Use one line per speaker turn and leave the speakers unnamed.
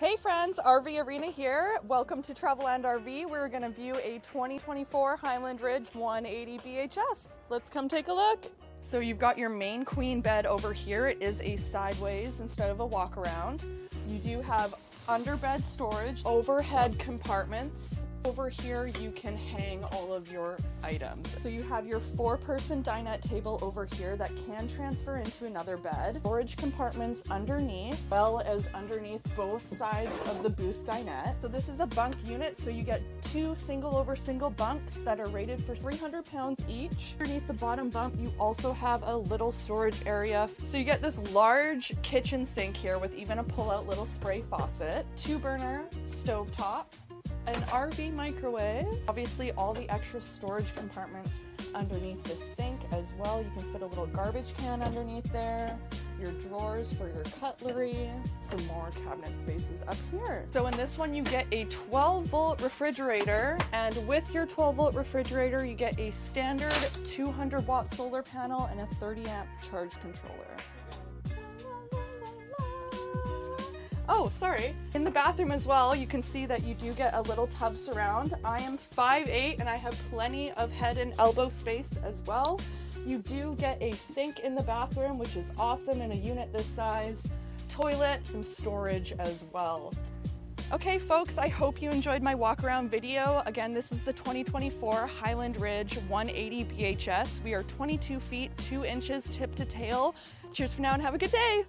Hey friends, RV Areina here. Welcome to Traveland RV. We're going to view a 2024 Highland Ridge 180 BHS. Let's come take a look. So you've got your main queen bed over here. It is a sideways instead of a walk around. You do have underbed storage, overhead compartments, over here you can hang all of your items. So you have your four person dinette table over here that can transfer into another bed. Storage compartments underneath, well as underneath both sides of the booth dinette. So this is a bunk unit, so you get two single over single bunks that are rated for 300 pounds each. Underneath the bottom bunk, you also have a little storage area. So you get this large kitchen sink here with even a pull out little spray faucet, two burner stove top, an RV microwave, obviously all the extra storage compartments underneath the sink as well. You can fit a little garbage can underneath there, your drawers for your cutlery, some more cabinet spaces up here. So in this one you get a 12 volt refrigerator and with your 12 volt refrigerator you get a standard 200 watt solar panel and a 30 amp charge controller. Oh, sorry. In the bathroom as well, you can see that you do get a little tub surround. I am 5'8 and I have plenty of head and elbow space as well. You do get a sink in the bathroom, which is awesome in a unit this size. Toilet, some storage as well. Okay, folks, I hope you enjoyed my walk around video. Again, this is the 2024 Highland Ridge 180 BHS. We are 22 feet, 2 inches tip to tail. Cheers for now and have a good day.